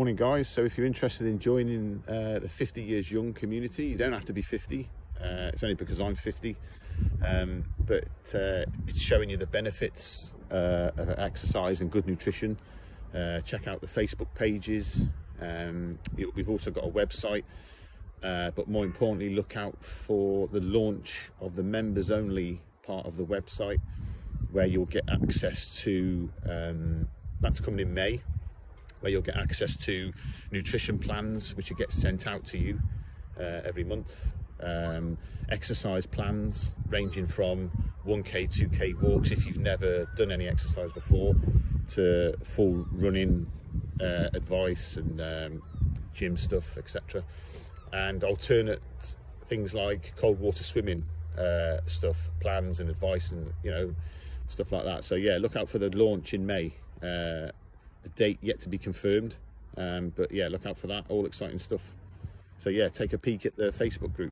Morning guys, so if you're interested in joining uh, the 50 years young community, you don't have to be 50, uh, it's only because I'm 50, um, but uh, it's showing you the benefits uh, of exercise and good nutrition. Uh, check out the Facebook pages, um, we've also got a website, uh, but more importantly look out for the launch of the members only part of the website where you'll get access to, um, that's coming in May, where you'll get access to nutrition plans which get sent out to you uh, every month. Um, exercise plans ranging from 1k 2k walks if you've never done any exercise before to full running uh, advice and um, gym stuff etc and alternate things like cold water swimming uh, stuff plans and advice and you know stuff like that. So yeah look out for the launch in may uh, the date yet to be confirmed. Um, but yeah look out for that. All exciting stuff. So yeah take a peek at the facebook group